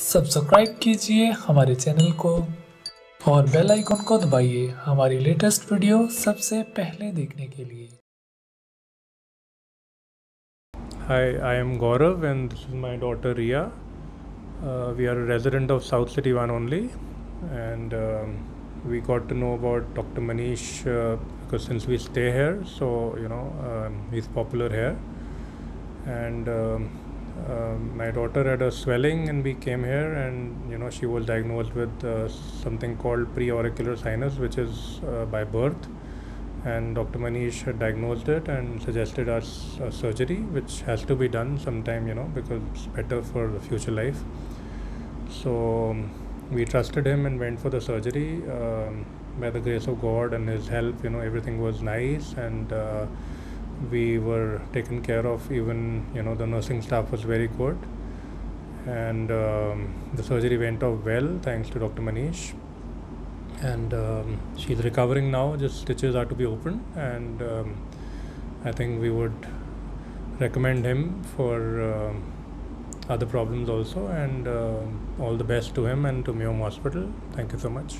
Subscribe कीजिए हमारे channel को और बेल आइकन को दबाइए हमारी लेटेस्ट वीडियो सबसे पहले देखने के लिए। Hi I am Gaurav and this is my daughter Riya we are resident of South City one only and we got to know about doctor Manish because since we stay here so you know is popular here and my daughter had a swelling and we came here and you know, she was diagnosed with uh, something called pre-auricular sinus, which is uh, by birth and Dr. Manish had diagnosed it and suggested us a surgery, which has to be done sometime, you know, because it's better for the future life. So um, we trusted him and went for the surgery. Um, by the grace of God and His help, you know, everything was nice and uh, we were taken care of. Even, you know, the nursing staff was very good. And um, the surgery went off well, thanks to Dr. Manish and um, she's recovering now. Just stitches are to be opened, and um, I think we would recommend him for um other problems also. And uh, all the best to him and to Mayom Hospital. Thank you so much.